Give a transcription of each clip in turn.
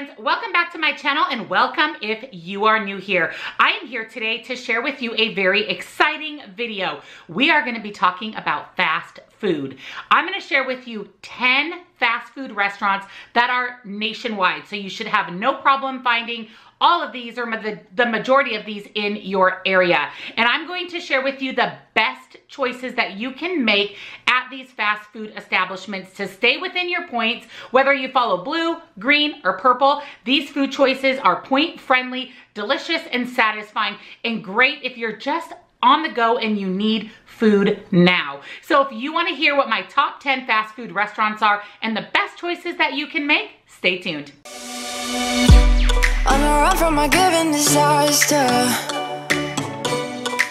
friends, welcome back to my channel and welcome if you are new here. I am here today to share with you a very exciting video. We are gonna be talking about fast food. I'm gonna share with you 10 fast food restaurants that are nationwide. So you should have no problem finding all of these or the, the majority of these in your area. And I'm going to share with you the best choices that you can make at these fast food establishments to stay within your points, whether you follow blue, green, or purple. These food choices are point friendly, delicious, and satisfying, and great if you're just on the go and you need food now. So if you wanna hear what my top 10 fast food restaurants are and the best choices that you can make, stay tuned. On run from my given disaster.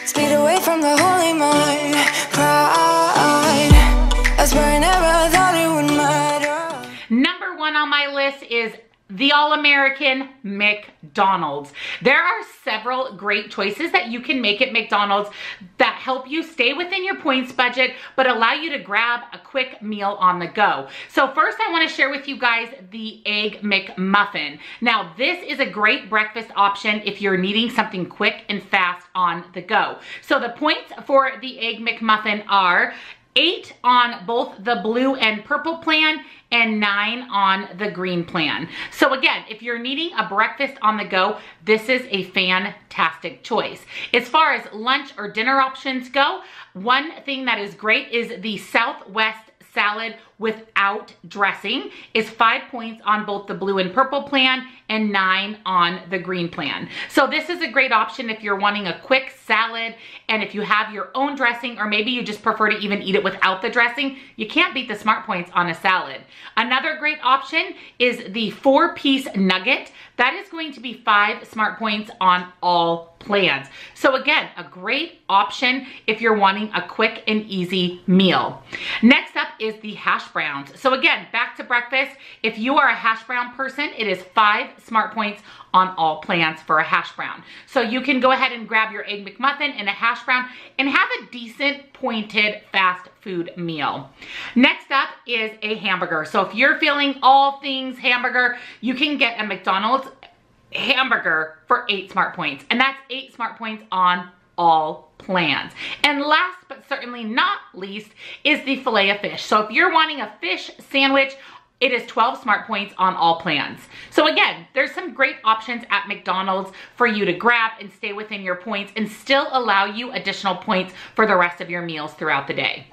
Speed away from the holy mind. Pride. That's where I never thought it would matter. Number one on my list is the All-American McDonald's. There are several great choices that you can make at McDonald's that help you stay within your points budget, but allow you to grab a quick meal on the go. So first I wanna share with you guys the Egg McMuffin. Now this is a great breakfast option if you're needing something quick and fast on the go. So the points for the Egg McMuffin are eight on both the blue and purple plan and nine on the green plan. So again, if you're needing a breakfast on the go, this is a fantastic choice. As far as lunch or dinner options go, one thing that is great is the Southwest salad without dressing is five points on both the blue and purple plan and nine on the green plan. So this is a great option if you're wanting a quick salad and if you have your own dressing or maybe you just prefer to even eat it without the dressing, you can't beat the smart points on a salad. Another great option is the four piece nugget. That is going to be five smart points on all plans. So again, a great option if you're wanting a quick and easy meal. Next up is the hash browns. So again, back to breakfast. If you are a hash brown person, it is five smart points on all plans for a hash brown. So you can go ahead and grab your Egg McMuffin and a hash brown and have a decent pointed fast food meal. Next up is a hamburger. So if you're feeling all things hamburger, you can get a McDonald's hamburger for eight smart points. And that's eight smart points on all plans. And last but certainly not least is the filet of fish. So if you're wanting a fish sandwich it is 12 smart points on all plans. So again, there's some great options at McDonald's for you to grab and stay within your points and still allow you additional points for the rest of your meals throughout the day.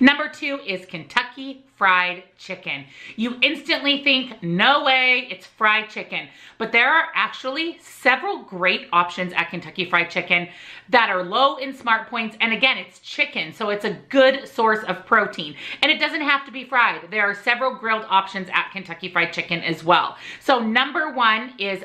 Number two is Kentucky Fried Chicken. You instantly think, no way, it's fried chicken. But there are actually several great options at Kentucky Fried Chicken that are low in smart points. And again, it's chicken, so it's a good source of protein. And it doesn't have to be fried. There are several grilled options at Kentucky Fried Chicken as well. So number one is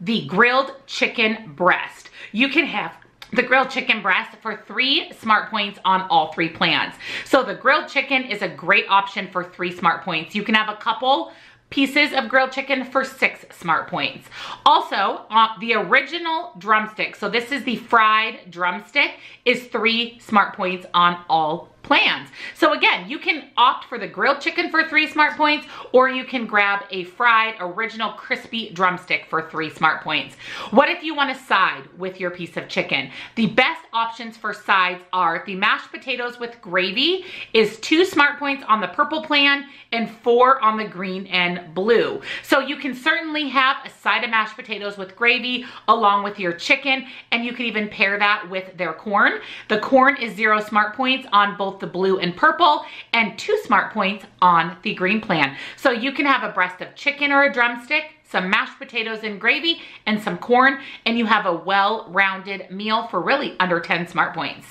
the grilled chicken breast. You can have the grilled chicken breast for three smart points on all three plans. So the grilled chicken is a great option for three smart points. You can have a couple pieces of grilled chicken for six smart points. Also, uh, the original drumstick, so this is the fried drumstick, is three smart points on all plans. So again, you can opt for the grilled chicken for three smart points, or you can grab a fried original crispy drumstick for three smart points. What if you want to side with your piece of chicken? The best options for sides are the mashed potatoes with gravy is two smart points on the purple plan and four on the green and blue. So you can certainly have a side of mashed potatoes with gravy along with your chicken, and you can even pair that with their corn. The corn is zero smart points on both both the blue and purple and two smart points on the green plan. So you can have a breast of chicken or a drumstick, some mashed potatoes and gravy, and some corn, and you have a well-rounded meal for really under 10 smart points.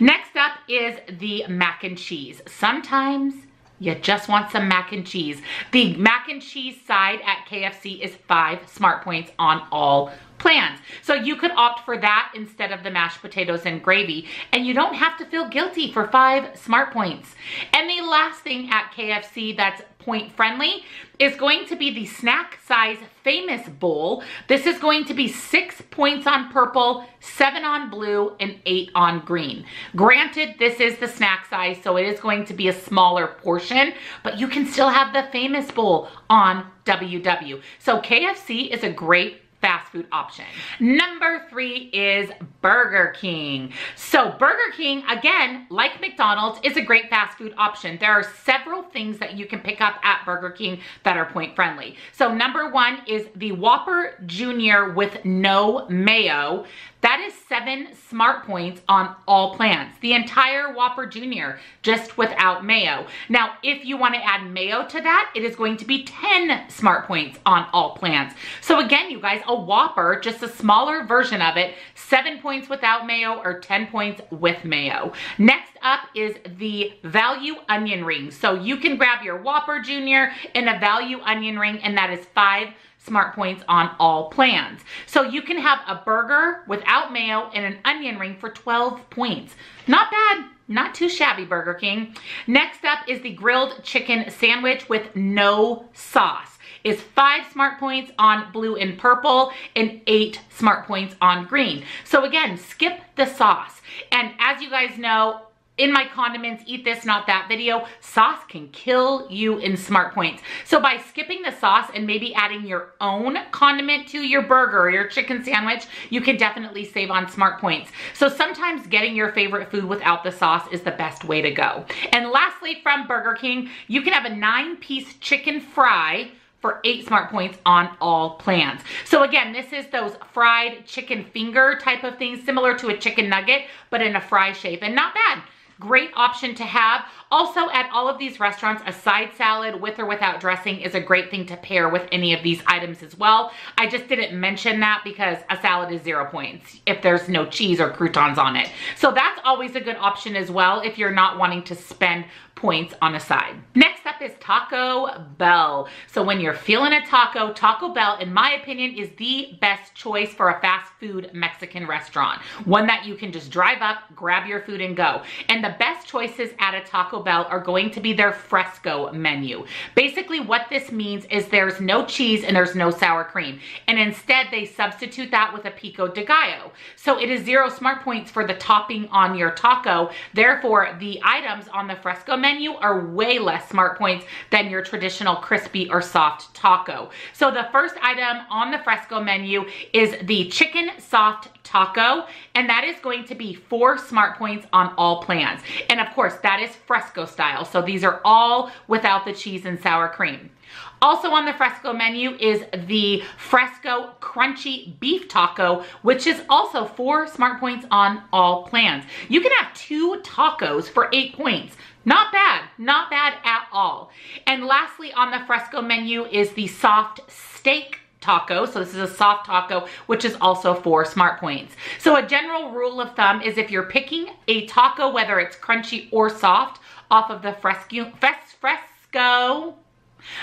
Next up is the mac and cheese. Sometimes you just want some mac and cheese. The mac and cheese side at KFC is five smart points on all plans. So you could opt for that instead of the mashed potatoes and gravy. And you don't have to feel guilty for five smart points. And the last thing at KFC that's point friendly is going to be the snack size famous bowl. This is going to be six points on purple, seven on blue, and eight on green. Granted, this is the snack size, so it is going to be a smaller portion, but you can still have the famous bowl on WW. So KFC is a great fast food option. Number three is Burger King. So Burger King, again, like McDonald's, is a great fast food option. There are several things that you can pick up at Burger King that are point friendly. So number one is the Whopper Junior with no mayo. That is seven smart points on all plans. The entire Whopper Jr., just without mayo. Now, if you wanna add mayo to that, it is going to be 10 smart points on all plans. So again, you guys, a Whopper, just a smaller version of it, seven points without mayo or 10 points with mayo. Next up is the value onion ring. So you can grab your Whopper Jr. and a value onion ring and that is five smart points on all plans. So you can have a burger without mayo and an onion ring for 12 points. Not bad. Not too shabby, Burger King. Next up is the grilled chicken sandwich with no sauce. Is five smart points on blue and purple and eight smart points on green. So again, skip the sauce. And as you guys know, in my condiments, eat this, not that video, sauce can kill you in smart points. So by skipping the sauce and maybe adding your own condiment to your burger or your chicken sandwich, you can definitely save on smart points. So sometimes getting your favorite food without the sauce is the best way to go. And lastly, from Burger King, you can have a nine piece chicken fry for eight smart points on all plans. So again, this is those fried chicken finger type of things, similar to a chicken nugget, but in a fry shape and not bad. Great option to have. Also at all of these restaurants, a side salad with or without dressing is a great thing to pair with any of these items as well. I just didn't mention that because a salad is zero points if there's no cheese or croutons on it. So that's always a good option as well if you're not wanting to spend points on a side. Next up is Taco Bell. So when you're feeling a taco, Taco Bell, in my opinion, is the best choice for a fast food Mexican restaurant. One that you can just drive up, grab your food and go. And the best choices at a Taco Bell are going to be their fresco menu. Basically what this means is there's no cheese and there's no sour cream. And instead they substitute that with a pico de gallo. So it is zero smart points for the topping on your taco. Therefore, the items on the fresco menu are way less smart points than your traditional crispy or soft taco. So the first item on the fresco menu is the chicken soft taco, and that is going to be four smart points on all plans. And of course, that is fresco style. So these are all without the cheese and sour cream. Also on the Fresco menu is the Fresco Crunchy Beef Taco, which is also four smart points on all plans. You can have two tacos for eight points. Not bad, not bad at all. And lastly on the Fresco menu is the soft steak taco. So this is a soft taco, which is also four smart points. So a general rule of thumb is if you're picking a taco, whether it's crunchy or soft, off of the fresco, fresco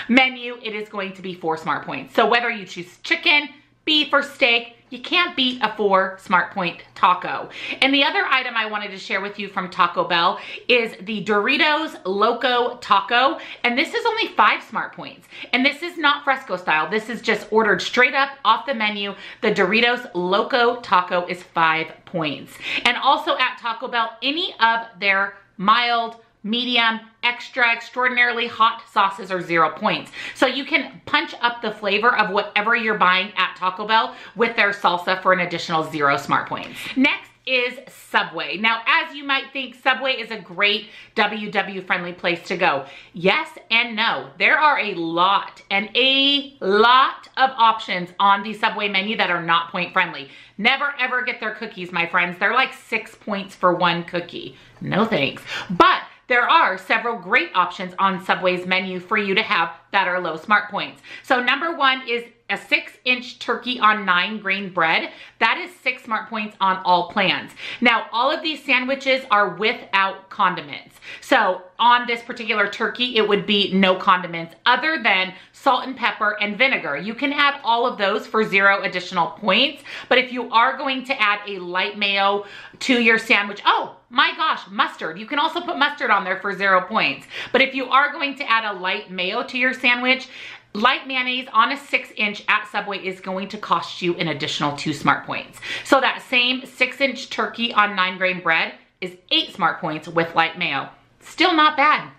menu, it is going to be four smart points. So whether you choose chicken, beef, or steak, you can't beat a four Smart Point taco. And the other item I wanted to share with you from Taco Bell is the Doritos Loco Taco. And this is only five Smart Points. And this is not fresco style. This is just ordered straight up off the menu. The Doritos Loco Taco is five points. And also at Taco Bell, any of their mild, medium, extra, extraordinarily hot sauces are zero points. So you can punch up the flavor of whatever you're buying at Taco Bell with their salsa for an additional zero smart points. Next is Subway. Now, as you might think, Subway is a great WW friendly place to go. Yes and no. There are a lot and a lot of options on the Subway menu that are not point friendly. Never ever get their cookies, my friends. They're like six points for one cookie. No thanks. But there are several great options on Subway's menu for you to have that are low smart points. So number one is a six inch turkey on nine grain bread, that is six smart points on all plans. Now, all of these sandwiches are without condiments. So on this particular turkey, it would be no condiments other than salt and pepper and vinegar. You can add all of those for zero additional points. But if you are going to add a light mayo to your sandwich, oh my gosh, mustard. You can also put mustard on there for zero points. But if you are going to add a light mayo to your sandwich, light mayonnaise on a six inch at Subway is going to cost you an additional two smart points. So that same six inch turkey on nine grain bread is eight smart points with light mayo. Still not bad.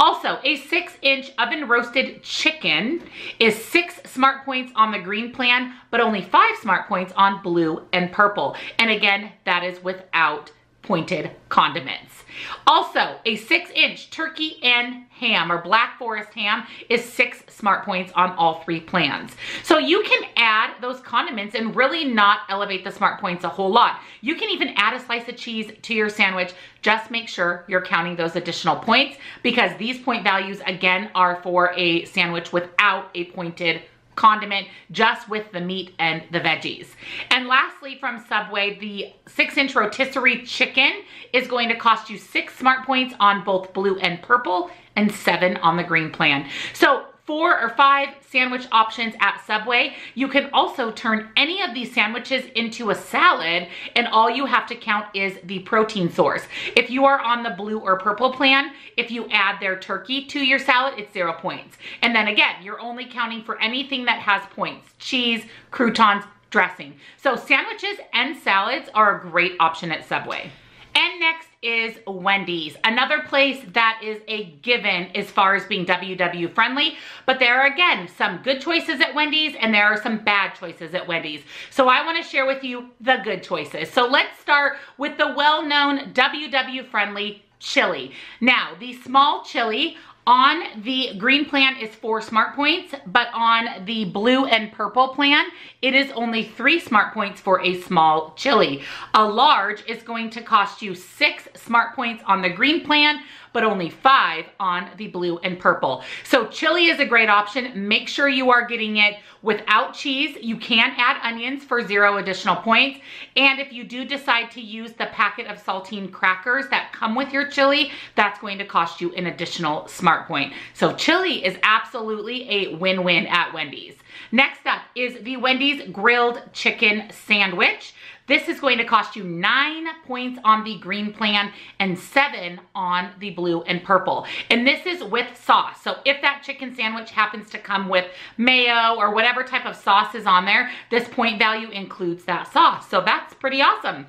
Also, a six inch oven roasted chicken is six smart points on the green plan, but only five smart points on blue and purple. And again, that is without pointed condiments. Also, a six inch turkey and ham or black forest ham is six smart points on all three plans. So you can add those condiments and really not elevate the smart points a whole lot. You can even add a slice of cheese to your sandwich. Just make sure you're counting those additional points because these point values again are for a sandwich without a pointed condiment just with the meat and the veggies. And lastly from Subway, the six inch rotisserie chicken is going to cost you six smart points on both blue and purple and seven on the green plan. So four or five sandwich options at Subway. You can also turn any of these sandwiches into a salad and all you have to count is the protein source. If you are on the blue or purple plan, if you add their turkey to your salad, it's zero points. And then again, you're only counting for anything that has points, cheese, croutons, dressing. So sandwiches and salads are a great option at Subway. And next is Wendy's. Another place that is a given as far as being WW friendly, but there are again some good choices at Wendy's and there are some bad choices at Wendy's. So I wanna share with you the good choices. So let's start with the well-known WW friendly chili. Now, the small chili on the green plan is four smart points, but on the blue and purple plan, it is only three smart points for a small chili. A large is going to cost you six smart points on the green plan, but only five on the blue and purple. So chili is a great option. Make sure you are getting it without cheese. You can add onions for zero additional points. And if you do decide to use the packet of saltine crackers that come with your chili, that's going to cost you an additional smart point. So chili is absolutely a win-win at Wendy's. Next up is the Wendy's grilled chicken sandwich. This is going to cost you nine points on the green plan and seven on the blue and purple. And this is with sauce. So if that chicken sandwich happens to come with mayo or whatever type of sauce is on there, this point value includes that sauce. So that's pretty awesome.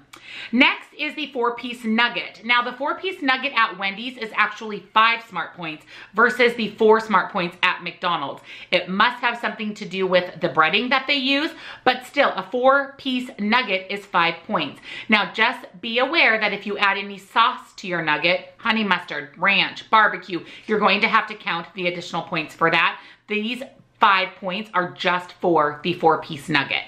Next is the four-piece nugget. Now the four-piece nugget at Wendy's is actually five smart points versus the four smart points at McDonald's. It must have something to do with the breading that they use, but still a four-piece nugget is five points. Now just be aware that if you add any sauce to your nugget, honey mustard, ranch, barbecue, you're going to have to count the additional points for that. These five points are just for the four-piece nugget.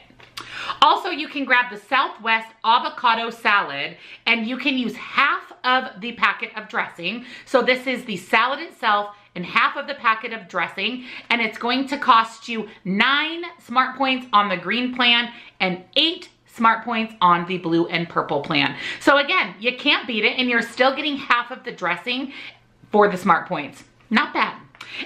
Also, you can grab the Southwest avocado salad and you can use half of the packet of dressing. So this is the salad itself and half of the packet of dressing and it's going to cost you nine smart points on the green plan and eight smart points on the blue and purple plan. So again, you can't beat it and you're still getting half of the dressing for the smart points. Not bad.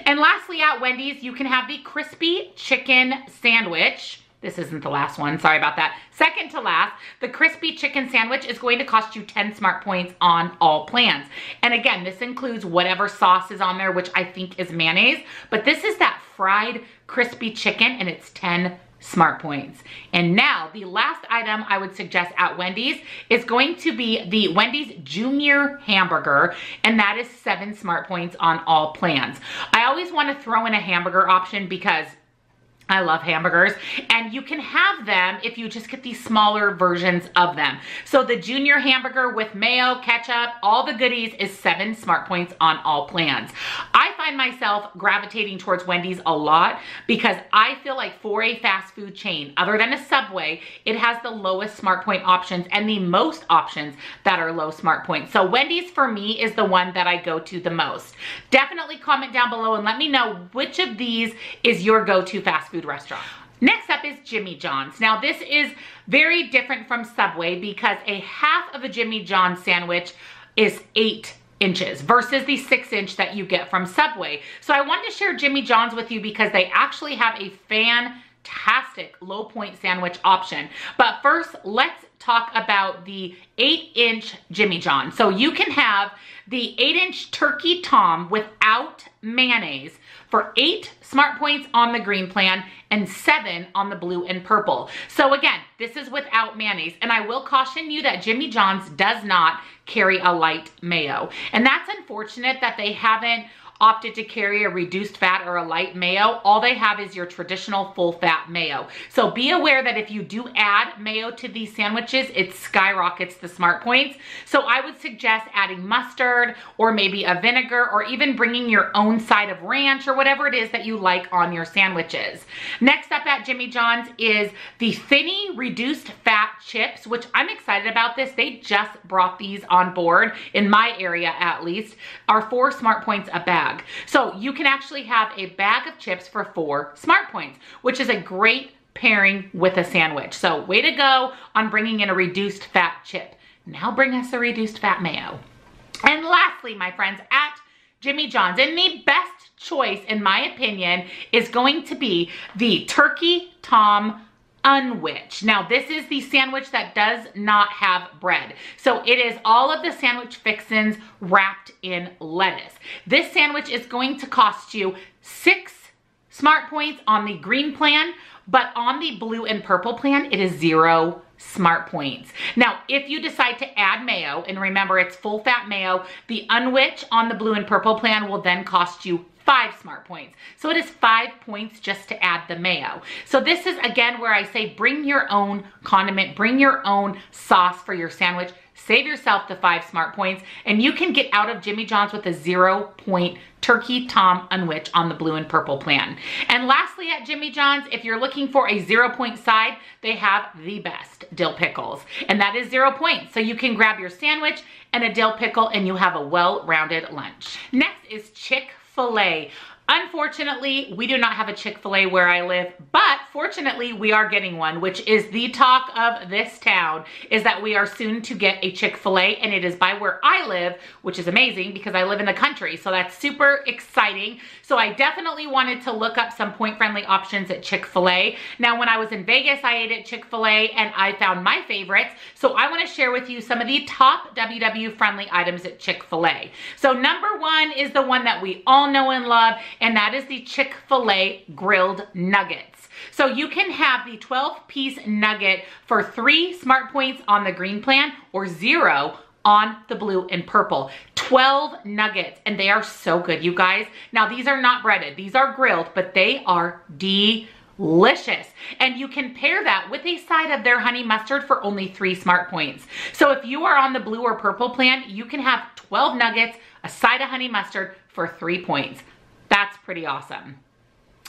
And lastly at Wendy's, you can have the crispy chicken sandwich. This isn't the last one, sorry about that. Second to last, the crispy chicken sandwich is going to cost you 10 smart points on all plans. And again, this includes whatever sauce is on there, which I think is mayonnaise, but this is that fried crispy chicken and it's 10 smart points. And now the last item I would suggest at Wendy's is going to be the Wendy's Junior Hamburger, and that is seven smart points on all plans. I always wanna throw in a hamburger option because I love hamburgers and you can have them if you just get these smaller versions of them. So the junior hamburger with mayo, ketchup, all the goodies is seven smart points on all plans. I find myself gravitating towards Wendy's a lot because I feel like for a fast food chain, other than a Subway, it has the lowest smart point options and the most options that are low smart points. So Wendy's for me is the one that I go to the most. Definitely comment down below and let me know which of these is your go-to fast food food restaurant. Next up is Jimmy John's. Now this is very different from Subway because a half of a Jimmy John's sandwich is eight inches versus the six inch that you get from Subway. So I wanted to share Jimmy John's with you because they actually have a fantastic low point sandwich option. But first, let's talk about the eight inch Jimmy John. So you can have the eight inch turkey tom without mayonnaise for eight smart points on the green plan and seven on the blue and purple. So again, this is without mayonnaise. And I will caution you that Jimmy John's does not carry a light mayo. And that's unfortunate that they haven't opted to carry a reduced fat or a light mayo, all they have is your traditional full fat mayo. So be aware that if you do add mayo to these sandwiches, it skyrockets the smart points. So I would suggest adding mustard or maybe a vinegar or even bringing your own side of ranch or whatever it is that you like on your sandwiches. Next up at Jimmy John's is the Thinny reduced fat chips, which I'm excited about this. They just brought these on board in my area at least, are four smart points a bag. So you can actually have a bag of chips for four smart points, which is a great pairing with a sandwich. So way to go on bringing in a reduced fat chip. Now bring us a reduced fat mayo. And lastly, my friends, at Jimmy John's, and the best choice, in my opinion, is going to be the Turkey Tom Unwich. Now this is the sandwich that does not have bread. So it is all of the sandwich fixins wrapped in lettuce. This sandwich is going to cost you six smart points on the green plan, but on the blue and purple plan, it is zero smart points. Now, if you decide to add mayo, and remember it's full fat mayo, the unwich on the blue and purple plan will then cost you five smart points. So it is five points just to add the mayo. So this is again where I say bring your own condiment, bring your own sauce for your sandwich, save yourself the five smart points, and you can get out of Jimmy John's with a zero point turkey tom unwich on the blue and purple plan. And lastly at Jimmy John's, if you're looking for a zero point side, they have the best dill pickles, and that is zero points. So you can grab your sandwich and a dill pickle and you have a well-rounded lunch. Next is Chick Chick-fil-A. Unfortunately, we do not have a Chick-fil-A where I live, but fortunately we are getting one, which is the talk of this town, is that we are soon to get a Chick-fil-A and it is by where I live, which is amazing because I live in the country. So that's super exciting. So I definitely wanted to look up some point-friendly options at Chick-fil-A. Now, when I was in Vegas, I ate at Chick-fil-A and I found my favorites. So I wanna share with you some of the top WW-friendly items at Chick-fil-A. So number one is the one that we all know and love, and that is the Chick-fil-A grilled nuggets. So you can have the 12 piece nugget for three smart points on the green plan or zero on the blue and purple. 12 nuggets and they are so good, you guys. Now these are not breaded, these are grilled, but they are delicious. And you can pair that with a side of their honey mustard for only three smart points. So if you are on the blue or purple plan, you can have 12 nuggets, a side of honey mustard for three points. That's pretty awesome.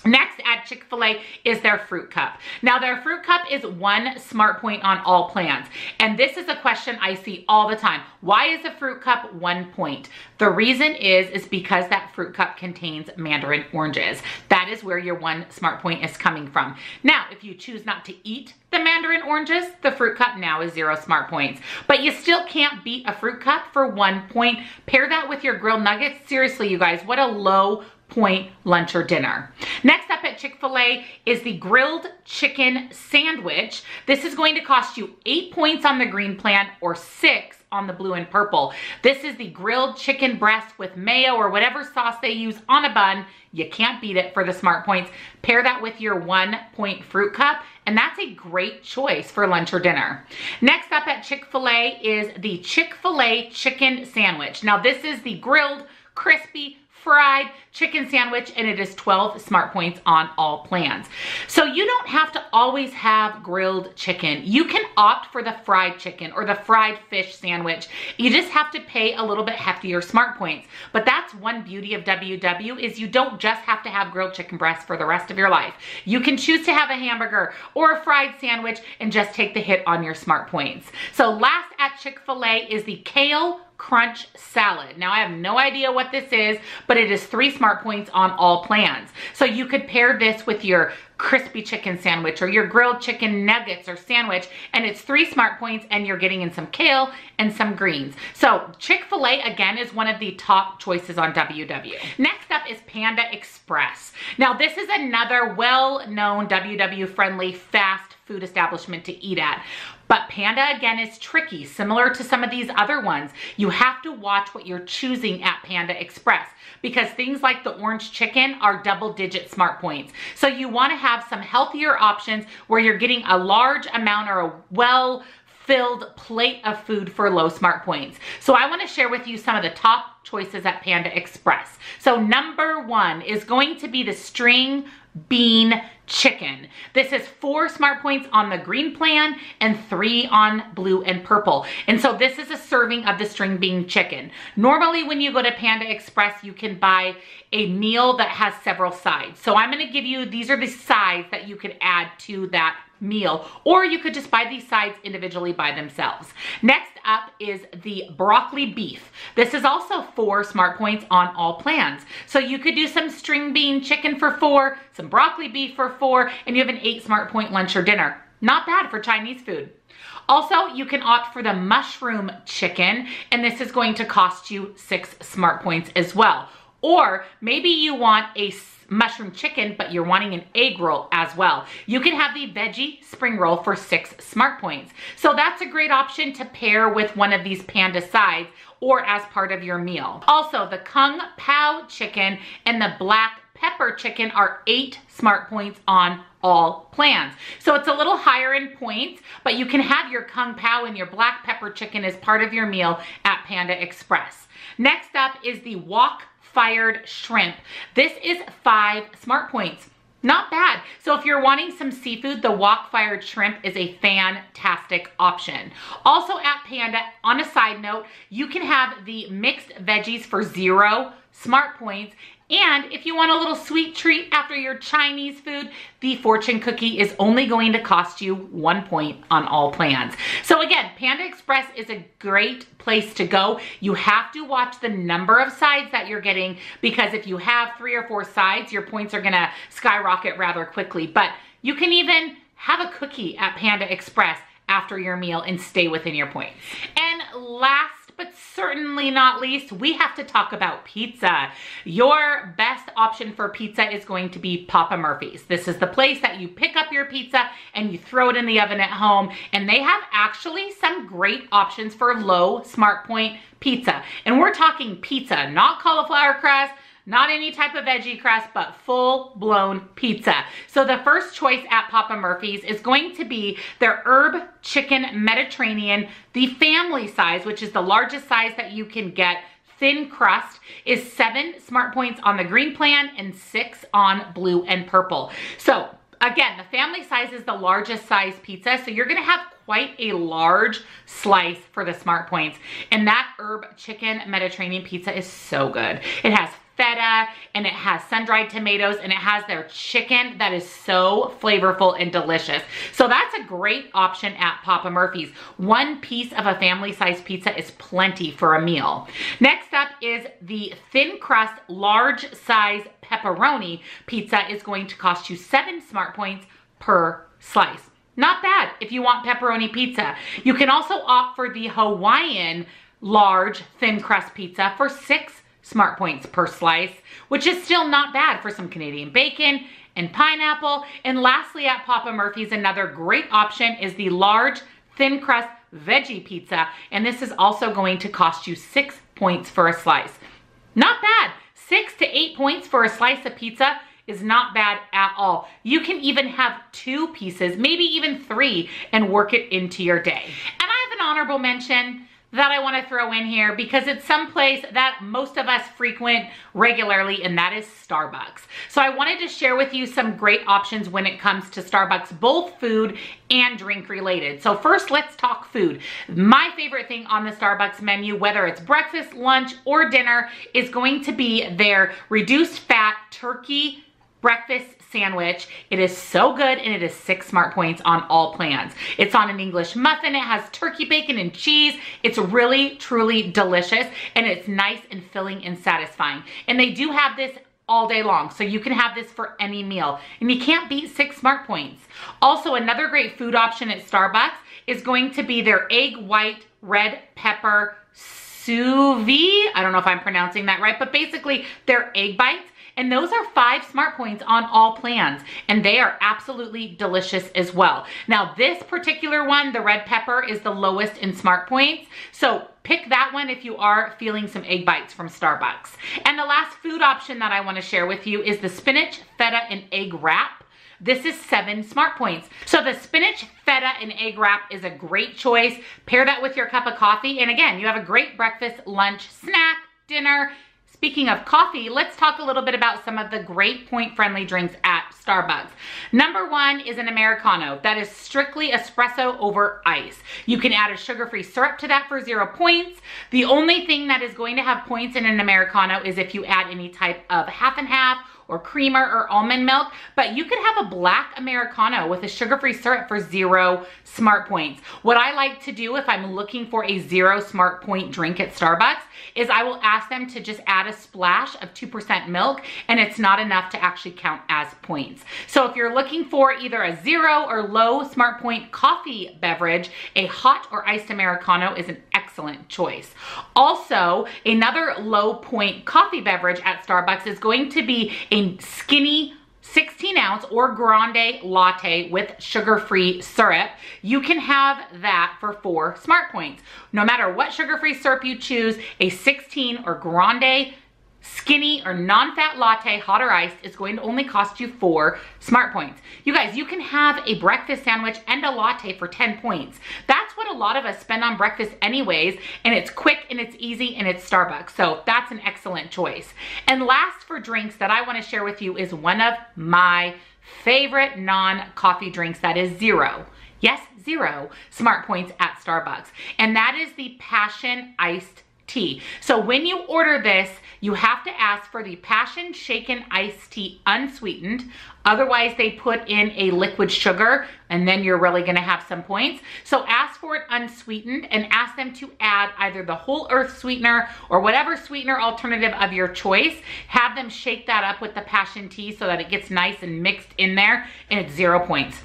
Next at Chick-fil-A is their fruit cup. Now their fruit cup is one smart point on all plans. And this is a question I see all the time. Why is a fruit cup one point? The reason is, is because that fruit cup contains mandarin oranges. That is where your one smart point is coming from. Now, if you choose not to eat the mandarin oranges, the fruit cup now is zero smart points. But you still can't beat a fruit cup for one point. Pair that with your grilled nuggets. Seriously, you guys, what a low point lunch or dinner. Next up at Chick-fil-A is the grilled chicken sandwich. This is going to cost you eight points on the green plan or six on the blue and purple. This is the grilled chicken breast with mayo or whatever sauce they use on a bun. You can't beat it for the smart points. Pair that with your one point fruit cup and that's a great choice for lunch or dinner. Next up at Chick-fil-A is the Chick-fil-A chicken sandwich. Now this is the grilled, crispy, fried chicken sandwich and it is 12 smart points on all plans. So you don't have to always have grilled chicken. You can opt for the fried chicken or the fried fish sandwich. You just have to pay a little bit heftier smart points. But that's one beauty of WW is you don't just have to have grilled chicken breasts for the rest of your life. You can choose to have a hamburger or a fried sandwich and just take the hit on your smart points. So last at Chick-fil-A is the kale crunch salad. Now I have no idea what this is, but it is three smart points on all plans. So you could pair this with your crispy chicken sandwich or your grilled chicken nuggets or sandwich and it's three smart points and you're getting in some kale and some greens. So Chick-fil-A again is one of the top choices on WW. Next up is Panda Express. Now this is another well-known WW friendly fast food establishment to eat at. But Panda, again, is tricky, similar to some of these other ones. You have to watch what you're choosing at Panda Express because things like the orange chicken are double digit smart points. So you wanna have some healthier options where you're getting a large amount or a well filled plate of food for low smart points. So I wanna share with you some of the top choices at Panda Express. So number one is going to be the string bean chicken. This is four smart points on the green plan and three on blue and purple. And so this is a serving of the string bean chicken. Normally when you go to Panda Express, you can buy a meal that has several sides. So I'm gonna give you, these are the sides that you could add to that meal, or you could just buy these sides individually by themselves. Next up is the broccoli beef. This is also four smart points on all plans. So you could do some string bean chicken for four, some broccoli beef for four, and you have an eight smart point lunch or dinner. Not bad for Chinese food. Also, you can opt for the mushroom chicken, and this is going to cost you six smart points as well. Or maybe you want a mushroom chicken, but you're wanting an egg roll as well. You can have the veggie spring roll for six smart points. So that's a great option to pair with one of these panda sides or as part of your meal. Also, the Kung Pao chicken and the black pepper chicken are eight smart points on all plans. So it's a little higher in points, but you can have your Kung Pao and your black pepper chicken as part of your meal at Panda Express. Next up is the wok fired shrimp. This is five smart points. Not bad. So if you're wanting some seafood, the wok fired shrimp is a fantastic option. Also at Panda, on a side note, you can have the mixed veggies for zero smart points and if you want a little sweet treat after your Chinese food, the fortune cookie is only going to cost you one point on all plans. So again, Panda Express is a great place to go. You have to watch the number of sides that you're getting because if you have three or four sides, your points are gonna skyrocket rather quickly. But you can even have a cookie at Panda Express after your meal and stay within your points. And last but certainly not least, we have to talk about pizza. Your best option for pizza is going to be Papa Murphy's. This is the place that you pick up your pizza and you throw it in the oven at home. And they have actually some great options for low smart point pizza. And we're talking pizza, not cauliflower crust, not any type of veggie crust, but full blown pizza. So the first choice at Papa Murphy's is going to be their herb chicken Mediterranean, the family size, which is the largest size that you can get thin crust is seven smart points on the green plan and six on blue and purple. So again, the family size is the largest size pizza. So you're gonna have quite a large slice for the smart points. And that herb chicken Mediterranean pizza is so good. It has feta and it has sun-dried tomatoes and it has their chicken that is so flavorful and delicious. So that's a great option at Papa Murphy's. One piece of a family-sized pizza is plenty for a meal. Next up is the thin crust large size pepperoni pizza is going to cost you seven smart points per slice. Not bad if you want pepperoni pizza. You can also opt for the Hawaiian large thin crust pizza for six smart points per slice, which is still not bad for some Canadian bacon and pineapple. And lastly, at Papa Murphy's, another great option is the large thin crust veggie pizza. And this is also going to cost you six points for a slice. Not bad. Six to eight points for a slice of pizza is not bad at all. You can even have two pieces, maybe even three, and work it into your day. And I have an honorable mention that I want to throw in here because it's someplace that most of us frequent regularly and that is Starbucks. So I wanted to share with you some great options when it comes to Starbucks, both food and drink related. So first let's talk food. My favorite thing on the Starbucks menu, whether it's breakfast, lunch, or dinner, is going to be their reduced fat turkey breakfast sandwich. It is so good and it is six smart points on all plans. It's on an English muffin. It has turkey bacon and cheese. It's really, truly delicious and it's nice and filling and satisfying. And they do have this all day long. So you can have this for any meal and you can't beat six smart points. Also, another great food option at Starbucks is going to be their egg white red pepper sous vide. I don't know if I'm pronouncing that right, but basically they're egg bites. And those are five smart points on all plans. And they are absolutely delicious as well. Now this particular one, the red pepper is the lowest in smart points. So pick that one if you are feeling some egg bites from Starbucks. And the last food option that I wanna share with you is the spinach, feta, and egg wrap. This is seven smart points. So the spinach, feta, and egg wrap is a great choice. Pair that with your cup of coffee. And again, you have a great breakfast, lunch, snack, dinner, Speaking of coffee, let's talk a little bit about some of the great point-friendly drinks at Starbucks. Number one is an Americano. That is strictly espresso over ice. You can add a sugar-free syrup to that for zero points. The only thing that is going to have points in an Americano is if you add any type of half and half or creamer or almond milk, but you could have a black Americano with a sugar-free syrup for zero smart points. What I like to do if I'm looking for a zero smart point drink at Starbucks is I will ask them to just add a splash of 2% milk and it's not enough to actually count as points. So if you're looking for either a zero or low smart point coffee beverage, a hot or iced Americano is an excellent choice. Also, another low point coffee beverage at Starbucks is going to be a skinny 16 ounce or grande latte with sugar-free syrup. You can have that for four smart points. No matter what sugar-free syrup you choose, a 16 or grande skinny or non-fat latte, hot or iced, is going to only cost you four smart points. You guys, you can have a breakfast sandwich and a latte for 10 points. That's what a lot of us spend on breakfast anyways, and it's quick and it's easy and it's Starbucks. So that's an excellent choice. And last for drinks that I wanna share with you is one of my favorite non-coffee drinks that is zero. Yes, zero smart points at Starbucks. And that is the Passion Iced tea. So when you order this, you have to ask for the Passion Shaken Iced Tea unsweetened. Otherwise, they put in a liquid sugar and then you're really gonna have some points. So ask for it unsweetened and ask them to add either the whole earth sweetener or whatever sweetener alternative of your choice. Have them shake that up with the passion tea so that it gets nice and mixed in there and it's zero points.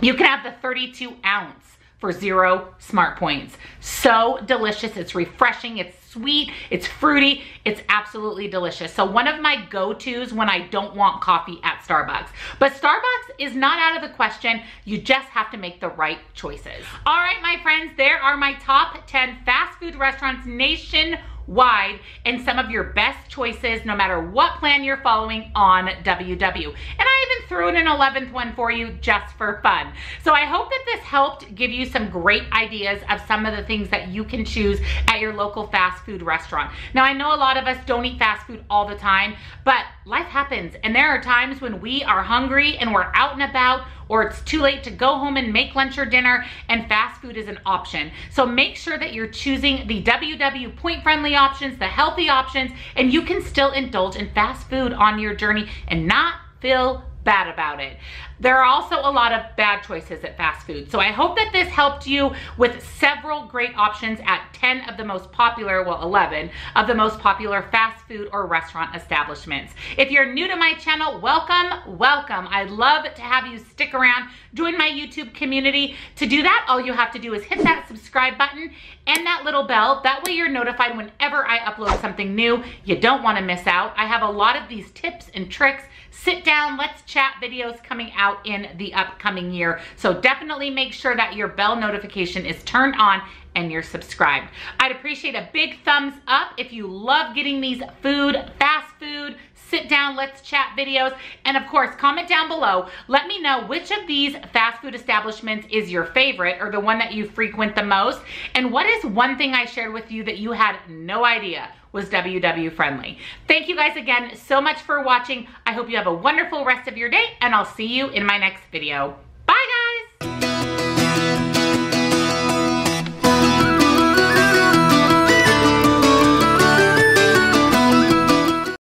You can have the 32 ounce for zero smart points. So delicious, it's refreshing, it's sweet, it's fruity, it's absolutely delicious. So one of my go-tos when I don't want coffee at Starbucks. But Starbucks is not out of the question, you just have to make the right choices. All right, my friends, there are my top 10 fast food restaurants nationwide wide and some of your best choices no matter what plan you're following on WW. And I even threw in an 11th one for you just for fun. So I hope that this helped give you some great ideas of some of the things that you can choose at your local fast food restaurant. Now I know a lot of us don't eat fast food all the time, but life happens and there are times when we are hungry and we're out and about or it's too late to go home and make lunch or dinner and fast food is an option. So make sure that you're choosing the WW point friendly options, the healthy options, and you can still indulge in fast food on your journey and not feel bad about it. There are also a lot of bad choices at fast food. So I hope that this helped you with several great options at 10 of the most popular, well 11, of the most popular fast food or restaurant establishments. If you're new to my channel, welcome, welcome. I'd love to have you stick around, join my YouTube community. To do that, all you have to do is hit that subscribe button and that little bell. That way you're notified whenever I upload something new. You don't wanna miss out. I have a lot of these tips and tricks sit down, let's chat videos coming out in the upcoming year. So definitely make sure that your bell notification is turned on and you're subscribed. I'd appreciate a big thumbs up if you love getting these food, fast food, sit down, let's chat videos. And of course, comment down below. Let me know which of these fast food establishments is your favorite or the one that you frequent the most. And what is one thing I shared with you that you had no idea was WW friendly. Thank you guys again so much for watching. I hope you have a wonderful rest of your day and I'll see you in my next video.